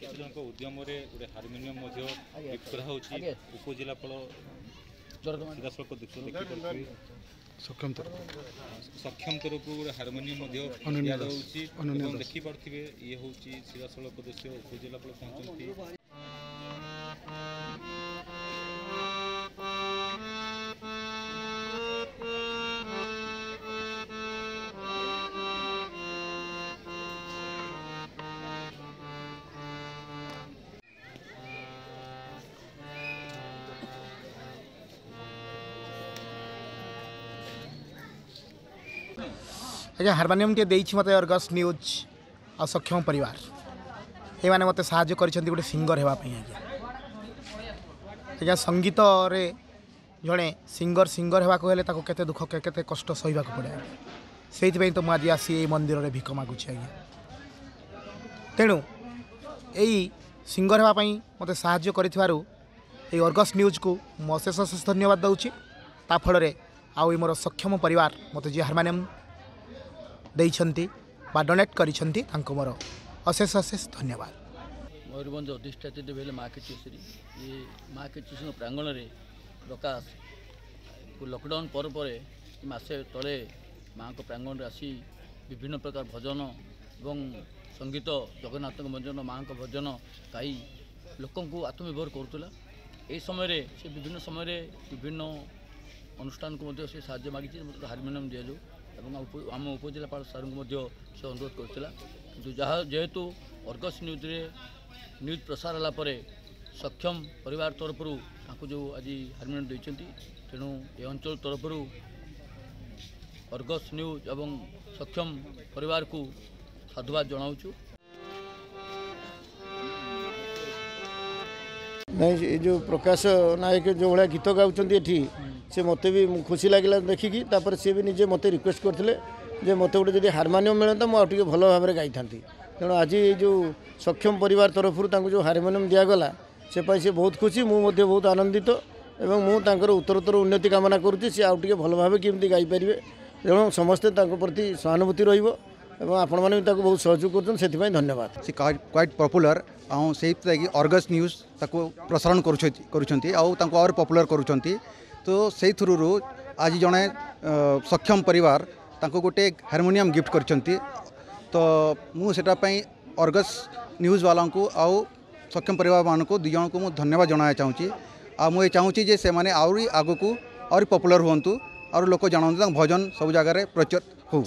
କେତେ ଜଣଙ୍କ ଉଦ୍ୟମରେ ଗୋଟେ ହାରମୋନିୟମ୍ ମଧ୍ୟ ଗିଫ୍ଟ କରାହେଉଛି ଉପଜିଲ୍ଲାପାଳ ସିଧାସଳଖ ଦୃଶ୍ୟ ଦେଖିପାରୁଛି ସକ୍ଷମ ତରଫରୁ ସକ୍ଷମ ତରଫରୁ ଗୋଟେ ହାରମୋନିୟମ୍ ମଧ୍ୟ ଦିଆଯାଉଛି ଦେଖିପାରୁଥିବେ ଇଏ ହେଉଛି ସିଧାସଳଖ ଦୃଶ୍ୟ ଉପଜିଲ୍ଲାପାଳ ପହଞ୍ଚନ୍ତି ଆଜ୍ଞା ହାରମୋନିୟମ୍ ଟିଏ ଦେଇଛି ମୋତେ ଅର୍ଗସ୍ ନ୍ୟୁଜ୍ ଆଉ ସକ୍ଷମ ପରିବାର ଏମାନେ ମୋତେ ସାହାଯ୍ୟ କରିଛନ୍ତି ଗୋଟେ ସିଙ୍ଗର ହେବା ପାଇଁ ଆଜ୍ଞା ଆଜ୍ଞା ସଙ୍ଗୀତରେ ଜଣେ ସିଙ୍ଗର ସିଙ୍ଗର ହେବାକୁ ହେଲେ ତାକୁ କେତେ ଦୁଃଖ କେତେ କଷ୍ଟ ସହିବାକୁ ପଡ଼େ ସେଇଥିପାଇଁ ତ ମୁଁ ଆଜି ଆସି ଏଇ ମନ୍ଦିରରେ ଭିକ ମାଗୁଛି ଆଜ୍ଞା ତେଣୁ ଏଇ ସିଙ୍ଗର ହେବା ପାଇଁ ମୋତେ ସାହାଯ୍ୟ କରିଥିବାରୁ ଏଇ ଅର୍ଗସ ନ୍ୟୁଜ୍କୁ ମୁଁ ଅଶେଷ ଅଶେଷ ଧନ୍ୟବାଦ ଦେଉଛି ତା ଫଳରେ ଆଉ ଏ ମୋର ସକ୍ଷମ ପରିବାର ମୋତେ ଯିଏ ହାରମାନିୟମ୍ ଦେଇଛନ୍ତି ବା ଡୋନେଟ୍ କରିଛନ୍ତି ତାଙ୍କୁ ମୋର ଅଶେଷ ଅଶେଷ ଧନ୍ୟବାଦ ମୟୂରଭଞ୍ଜ ଅଧିଷ୍ଠାତ୍ରୀ ଦେବୀ ହେଲେ ମା କେଚେଶ୍ୱରୀ ଇଏ ମା କେଚେଶ୍ୱରୀଙ୍କ ପ୍ରାଙ୍ଗଣରେ ପ୍ରକାଶ ଲକଡାଉନ୍ ପରେ ପରେ ମାସେ ତଳେ ମାଆଙ୍କ ପ୍ରାଙ୍ଗଣରେ ଆସି ବିଭିନ୍ନ ପ୍ରକାର ଭଜନ ଏବଂ ସଙ୍ଗୀତ ଜଗନ୍ନାଥଙ୍କ ଭଜନ ମାଆଙ୍କ ଭଜନ ଗାଇ ଲୋକଙ୍କୁ ଆତ୍ମନିର୍ଭର କରୁଥିଲା ଏହି ସମୟରେ ସେ ବିଭିନ୍ନ ସମୟରେ ବିଭିନ୍ନ ଅନୁଷ୍ଠାନକୁ ମଧ୍ୟ ସେ ସାହାଯ୍ୟ ମାଗିଛି ମୋତେ ହାରମୋନିୟମ୍ ଦିଆଯାଉ ଏବଂ ଆମ ଉପଜିଲ୍ଲାପାଳ ସାର୍ଙ୍କୁ ମଧ୍ୟ ସେ ଅନୁରୋଧ କରିଥିଲା କିନ୍ତୁ ଯାହା ଯେହେତୁ ଅର୍ଗସ୍ ନ୍ୟୁଜ୍ରେ ନ୍ୟୁଜ୍ ପ୍ରସାର ହେଲା ପରେ ସକ୍ଷମ ପରିବାର ତରଫରୁ ତାଙ୍କୁ ଯେଉଁ ଆଜି ହାରମୋନିୟମ୍ ଦେଇଛନ୍ତି ତେଣୁ ଏ ଅଞ୍ଚଳ ତରଫରୁ ଅର୍ଗସ୍ ନ୍ୟୁଜ୍ ଏବଂ ସକ୍ଷମ ପରିବାରକୁ ସାଧୁବାଦ ଜଣାଉଛୁ ନାଇଁ ଏ ଯେଉଁ ପ୍ରକାଶ ନାୟକ ଯେଉଁଭଳିଆ ଗୀତ ଗାଉଛନ୍ତି ଏଠି से मत भी खुशी लगे देखिकी तापर सी भी निजे मत रिक्वेस्ट करते मत गोटे जब हारमोनियम मिलता मुझे भल भाव में गई था तेणु आज जो सक्षम पर तरफ जो हारमोनियम दिगला से बहुत खुशी मुझे बहुत आनंदित मुझे उत्तरोत्तर उन्नति कामना करुच्ची सी आउ भाव कमी गई तेणु समस्ते प्रति सहानुभूति रही आपण बहुत सहयोग करवाद से क्वैट पपुलर आई अर्गज न्यूज तक प्रसारण करपुलर पपुलर कर तो से थ्रु आज जड़े सक्षम पर गोटे हारमोनियम गिफ्ट कर तो मुझेपाई अर्गस न्यूज वाला आउ सक्षम पर दुज दु जन को धन्यवाद जाना चाहिए आउे से आगे आगक आपुलर हूँ और लोक जानते भजन सब जगह प्रचार हो